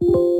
you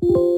you